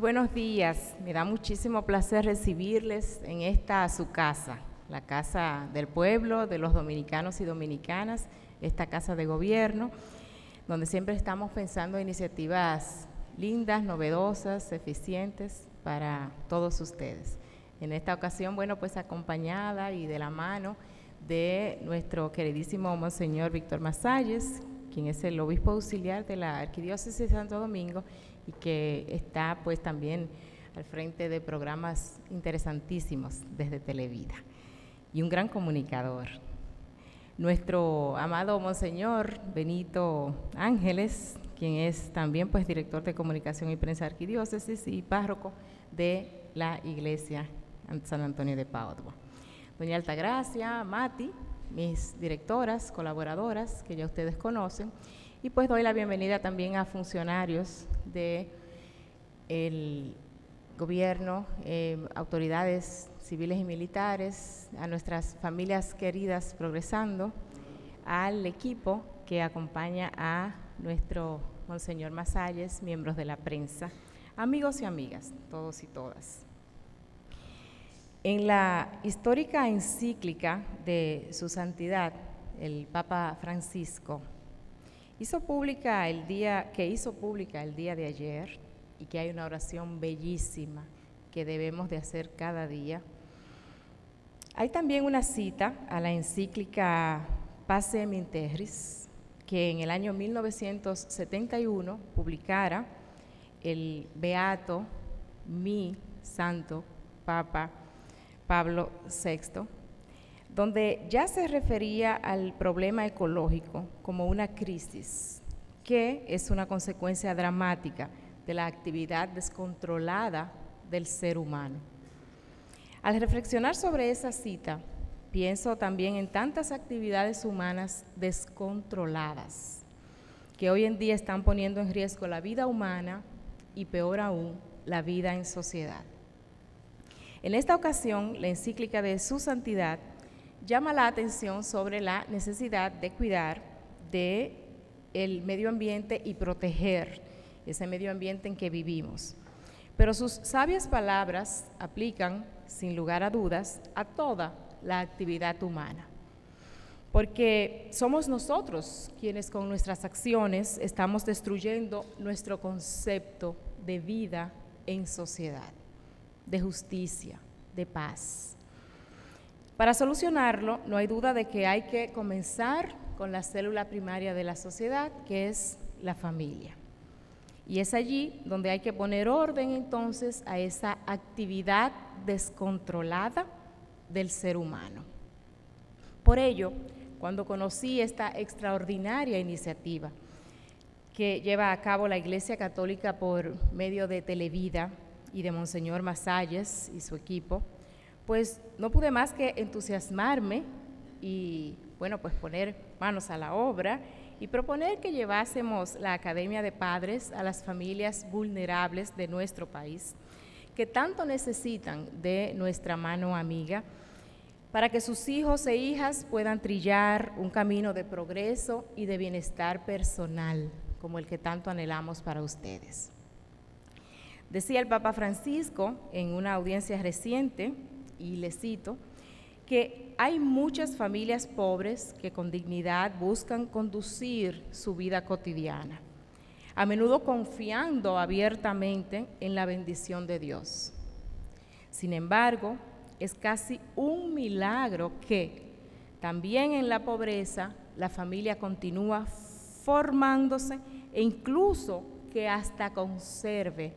buenos días. Me da muchísimo placer recibirles en esta su casa, la casa del pueblo, de los dominicanos y dominicanas, esta casa de gobierno, donde siempre estamos pensando en iniciativas lindas, novedosas, eficientes para todos ustedes. En esta ocasión, bueno, pues acompañada y de la mano de nuestro queridísimo Monseñor Víctor Masalles, quien es el obispo auxiliar de la Arquidiócesis de Santo Domingo y que está pues también al frente de programas interesantísimos desde Televida y un gran comunicador. Nuestro amado Monseñor Benito Ángeles, quien es también pues director de comunicación y prensa arquidiócesis y párroco de la iglesia San Antonio de Padua. Doña Altagracia, Mati, mis directoras, colaboradoras, que ya ustedes conocen, y pues doy la bienvenida también a funcionarios de el gobierno, eh, autoridades civiles y militares, a nuestras familias queridas progresando, al equipo que acompaña a nuestro Monseñor Masalles, miembros de la prensa, amigos y amigas, todos y todas. En la histórica encíclica de su santidad, el Papa Francisco, hizo pública el día, que hizo pública el día de ayer, y que hay una oración bellísima que debemos de hacer cada día. Hay también una cita a la encíclica Pace Minterris, que en el año 1971 publicara el beato mi santo Papa Pablo VI, donde ya se refería al problema ecológico como una crisis, que es una consecuencia dramática de la actividad descontrolada del ser humano. Al reflexionar sobre esa cita, pienso también en tantas actividades humanas descontroladas que hoy en día están poniendo en riesgo la vida humana y peor aún, la vida en sociedad. En esta ocasión, la encíclica de Su Santidad llama la atención sobre la necesidad de cuidar de el medio ambiente y proteger ese medio ambiente en que vivimos. Pero sus sabias palabras aplican, sin lugar a dudas, a toda la actividad humana. Porque somos nosotros quienes con nuestras acciones estamos destruyendo nuestro concepto de vida en sociedad de justicia, de paz. Para solucionarlo, no hay duda de que hay que comenzar con la célula primaria de la sociedad, que es la familia. Y es allí donde hay que poner orden entonces a esa actividad descontrolada del ser humano. Por ello, cuando conocí esta extraordinaria iniciativa que lleva a cabo la Iglesia Católica por medio de Televida, y de Monseñor Masalles y su equipo, pues no pude más que entusiasmarme y, bueno, pues poner manos a la obra y proponer que llevásemos la Academia de Padres a las familias vulnerables de nuestro país, que tanto necesitan de nuestra mano amiga, para que sus hijos e hijas puedan trillar un camino de progreso y de bienestar personal, como el que tanto anhelamos para ustedes. Decía el Papa Francisco en una audiencia reciente, y le cito, que hay muchas familias pobres que con dignidad buscan conducir su vida cotidiana, a menudo confiando abiertamente en la bendición de Dios. Sin embargo, es casi un milagro que también en la pobreza la familia continúa formándose e incluso que hasta conserve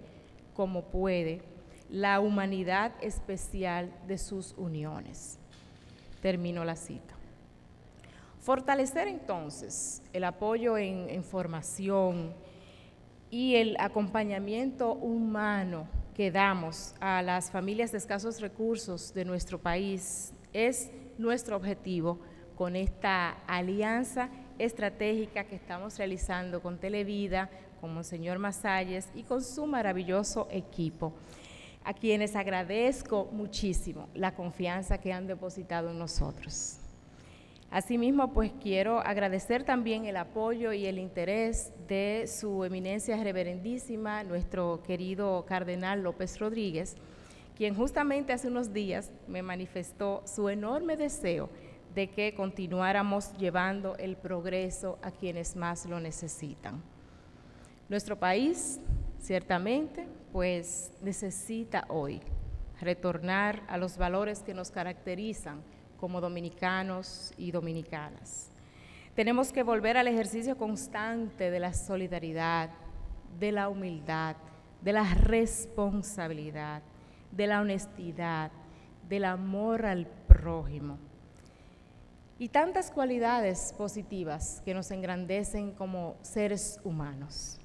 como puede la humanidad especial de sus uniones. Termino la cita. Fortalecer entonces el apoyo en, formación y el acompañamiento humano que damos a las familias de escasos recursos de nuestro país es nuestro objetivo con esta alianza estratégica que estamos realizando con Televida, con Monseñor Masalles y con su maravilloso equipo, a quienes agradezco muchísimo la confianza que han depositado en nosotros. Asimismo, pues quiero agradecer también el apoyo y el interés de su eminencia reverendísima, nuestro querido cardenal López Rodríguez, quien justamente hace unos días me manifestó su enorme deseo de que continuáramos llevando el progreso a quienes más lo necesitan. Nuestro país, ciertamente, pues necesita hoy retornar a los valores que nos caracterizan como dominicanos y dominicanas. Tenemos que volver al ejercicio constante de la solidaridad, de la humildad, de la responsabilidad, de la honestidad, del amor al prójimo. Y tantas cualidades positivas que nos engrandecen como seres humanos.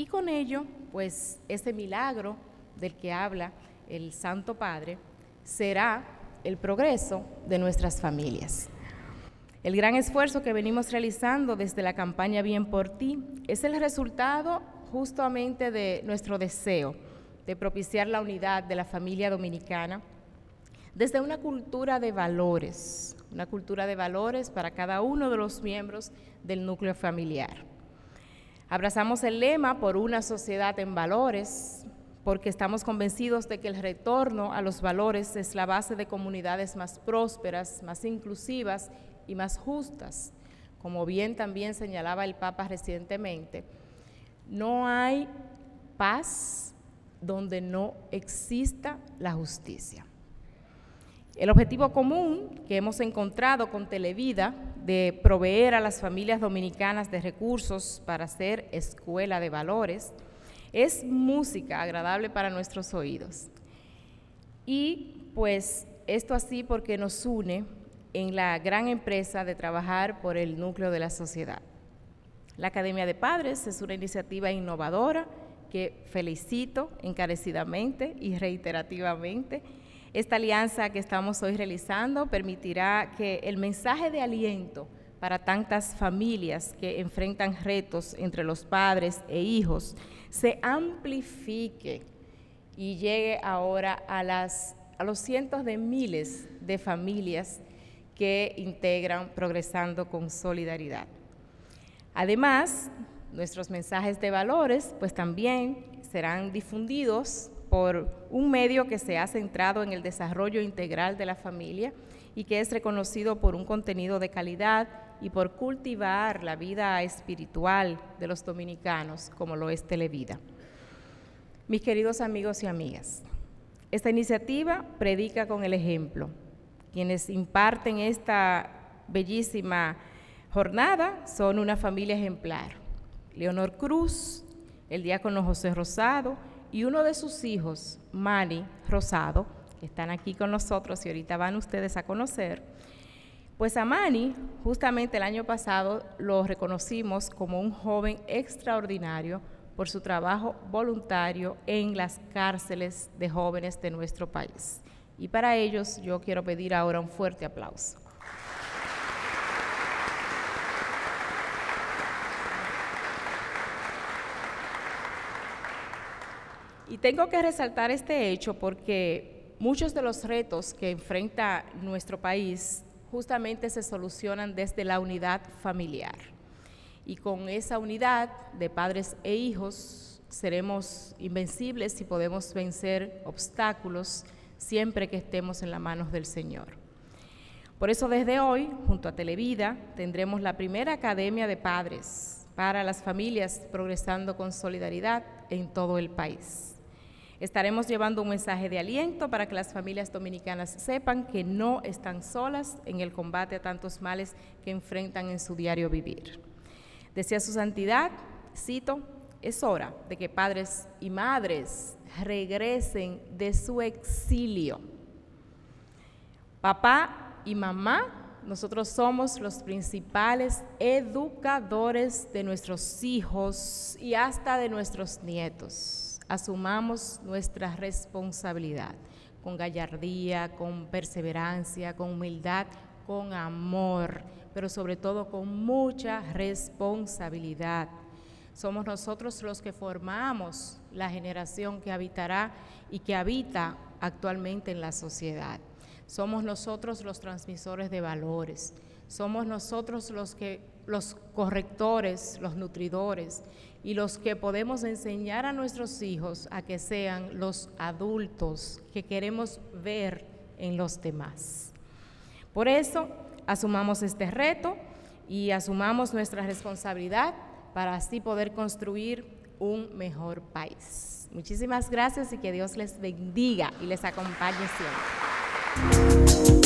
Y con ello, pues ese milagro del que habla el Santo Padre será el progreso de nuestras familias. El gran esfuerzo que venimos realizando desde la campaña Bien por ti es el resultado justamente de nuestro deseo de propiciar la unidad de la familia dominicana desde una cultura de valores, una cultura de valores para cada uno de los miembros del núcleo familiar. Abrazamos el lema por una sociedad en valores, porque estamos convencidos de que el retorno a los valores es la base de comunidades más prósperas, más inclusivas y más justas. Como bien también señalaba el Papa recientemente, no hay paz donde no exista la justicia. El objetivo común que hemos encontrado con Televida de proveer a las familias dominicanas de recursos para hacer escuela de valores, es música agradable para nuestros oídos. Y pues esto así porque nos une en la gran empresa de trabajar por el núcleo de la sociedad. La Academia de Padres es una iniciativa innovadora que felicito encarecidamente y reiterativamente. Esta alianza que estamos hoy realizando permitirá que el mensaje de aliento para tantas familias que enfrentan retos entre los padres e hijos se amplifique y llegue ahora a, a los cientos de miles de familias que integran Progresando con Solidaridad. Además, nuestros mensajes de valores pues también serán difundidos por un medio que se ha centrado en el desarrollo integral de la familia y que es reconocido por un contenido de calidad y por cultivar la vida espiritual de los dominicanos, como lo es Televida. Mis queridos amigos y amigas, esta iniciativa predica con el ejemplo. Quienes imparten esta bellísima jornada son una familia ejemplar. Leonor Cruz, el diácono José Rosado y uno de sus hijos, Manny Rosado, que están aquí con nosotros y ahorita van ustedes a conocer, pues a Manny, justamente el año pasado, lo reconocimos como un joven extraordinario por su trabajo voluntario en las cárceles de jóvenes de nuestro país. Y para ellos yo quiero pedir ahora un fuerte aplauso. Y tengo que resaltar este hecho porque muchos de los retos que enfrenta nuestro país justamente se solucionan desde la unidad familiar. Y con esa unidad de padres e hijos seremos invencibles y podemos vencer obstáculos siempre que estemos en las manos del Señor. Por eso desde hoy, junto a Televida, tendremos la primera academia de padres para las familias progresando con solidaridad en todo el país. Estaremos llevando un mensaje de aliento para que las familias dominicanas sepan que no están solas en el combate a tantos males que enfrentan en su diario vivir. Decía su santidad, cito, es hora de que padres y madres regresen de su exilio. Papá y mamá, nosotros somos los principales educadores de nuestros hijos y hasta de nuestros nietos asumamos nuestra responsabilidad con gallardía, con perseverancia, con humildad, con amor, pero sobre todo con mucha responsabilidad. Somos nosotros los que formamos la generación que habitará y que habita actualmente en la sociedad. Somos nosotros los transmisores de valores. Somos nosotros los que los correctores, los nutridores y los que podemos enseñar a nuestros hijos a que sean los adultos que queremos ver en los demás. Por eso, asumamos este reto y asumamos nuestra responsabilidad para así poder construir un mejor país. Muchísimas gracias y que Dios les bendiga y les acompañe siempre.